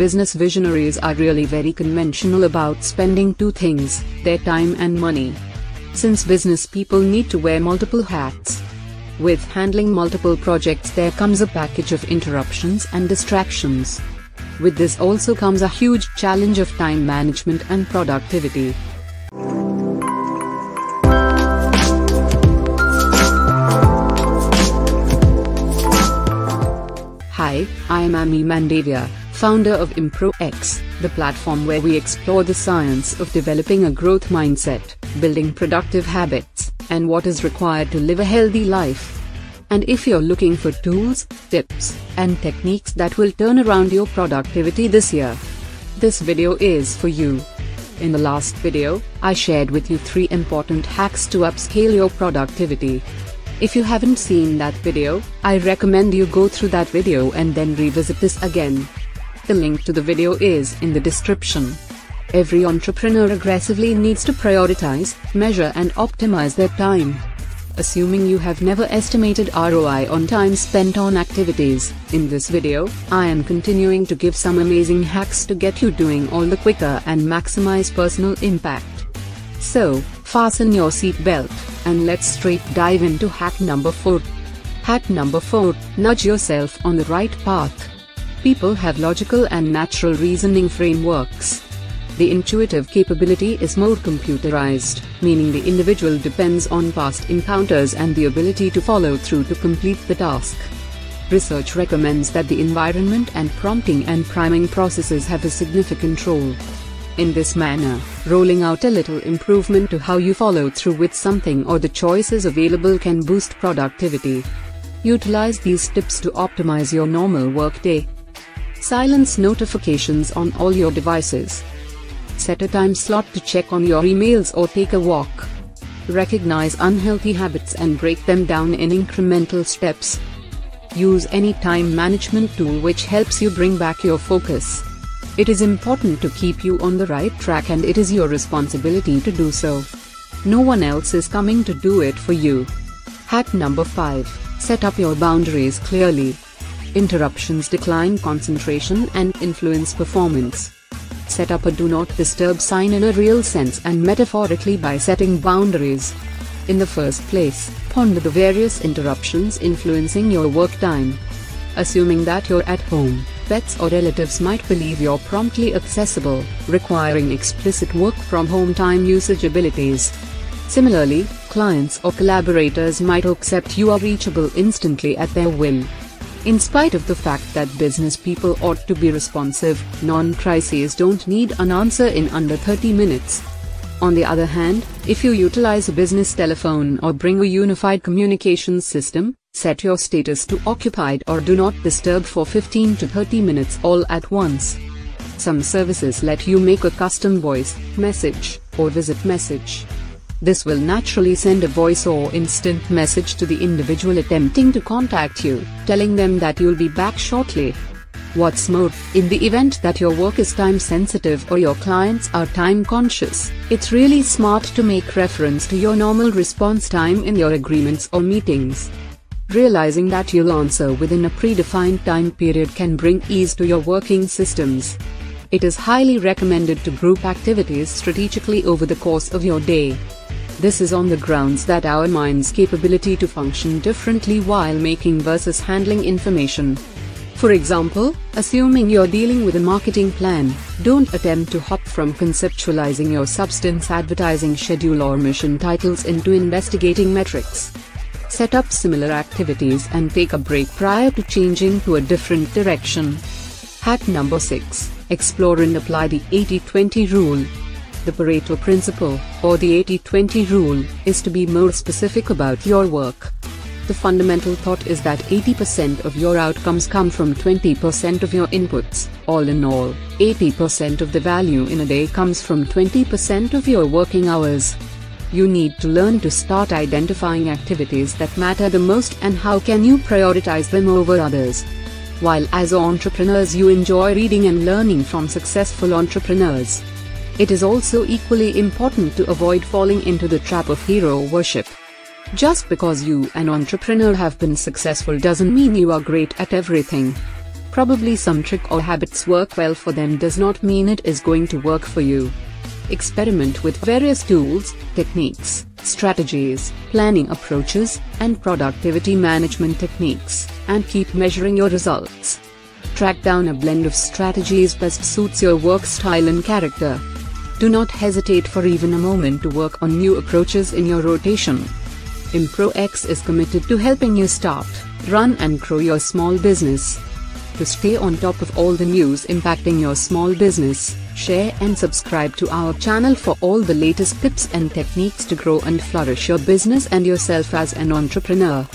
business visionaries are really very conventional about spending two things, their time and money. Since business people need to wear multiple hats. With handling multiple projects there comes a package of interruptions and distractions. With this also comes a huge challenge of time management and productivity. Hi, I am Ami Mandavia, founder of ImProEx, the platform where we explore the science of developing a growth mindset, building productive habits, and what is required to live a healthy life. And if you're looking for tools, tips, and techniques that will turn around your productivity this year, this video is for you. In the last video, I shared with you three important hacks to upscale your productivity. If you haven't seen that video, I recommend you go through that video and then revisit this again. The link to the video is in the description. Every entrepreneur aggressively needs to prioritize, measure and optimize their time. Assuming you have never estimated ROI on time spent on activities, in this video, I am continuing to give some amazing hacks to get you doing all the quicker and maximize personal impact. So, fasten your seatbelt, and let's straight dive into hack number 4. Hack number 4 Nudge yourself on the right path. People have logical and natural reasoning frameworks. The intuitive capability is more computerized, meaning the individual depends on past encounters and the ability to follow through to complete the task. Research recommends that the environment and prompting and priming processes have a significant role. In this manner, rolling out a little improvement to how you follow through with something or the choices available can boost productivity. Utilize these tips to optimize your normal workday. Silence notifications on all your devices. Set a time slot to check on your emails or take a walk. Recognize unhealthy habits and break them down in incremental steps. Use any time management tool which helps you bring back your focus. It is important to keep you on the right track and it is your responsibility to do so. No one else is coming to do it for you. Hack number 5 Set up your boundaries clearly. Interruptions decline concentration and influence performance. Set up a do not disturb sign in a real sense and metaphorically by setting boundaries. In the first place, ponder the various interruptions influencing your work time. Assuming that you're at home, pets or relatives might believe you're promptly accessible, requiring explicit work from home time usage abilities. Similarly, clients or collaborators might accept you are reachable instantly at their whim. In spite of the fact that business people ought to be responsive, non-crises don't need an answer in under 30 minutes. On the other hand, if you utilize a business telephone or bring a unified communications system, set your status to occupied or do not disturb for 15 to 30 minutes all at once. Some services let you make a custom voice, message, or visit message. This will naturally send a voice or instant message to the individual attempting to contact you, telling them that you'll be back shortly. What's more, in the event that your work is time sensitive or your clients are time conscious, it's really smart to make reference to your normal response time in your agreements or meetings. Realizing that you'll answer within a predefined time period can bring ease to your working systems. It is highly recommended to group activities strategically over the course of your day. This is on the grounds that our mind's capability to function differently while making versus handling information. For example, assuming you're dealing with a marketing plan, don't attempt to hop from conceptualizing your substance advertising schedule or mission titles into investigating metrics. Set up similar activities and take a break prior to changing to a different direction. Hack number 6 Explore and apply the 80 20 rule. The Pareto principle, or the 80-20 rule, is to be more specific about your work. The fundamental thought is that 80% of your outcomes come from 20% of your inputs. All in all, 80% of the value in a day comes from 20% of your working hours. You need to learn to start identifying activities that matter the most and how can you prioritize them over others. While as entrepreneurs you enjoy reading and learning from successful entrepreneurs, it is also equally important to avoid falling into the trap of hero worship. Just because you, an entrepreneur, have been successful doesn't mean you are great at everything. Probably some trick or habits work well for them does not mean it is going to work for you. Experiment with various tools, techniques, strategies, planning approaches, and productivity management techniques, and keep measuring your results. Track down a blend of strategies best suits your work style and character. Do not hesitate for even a moment to work on new approaches in your rotation. ImProEx is committed to helping you start, run and grow your small business. To stay on top of all the news impacting your small business, share and subscribe to our channel for all the latest tips and techniques to grow and flourish your business and yourself as an entrepreneur.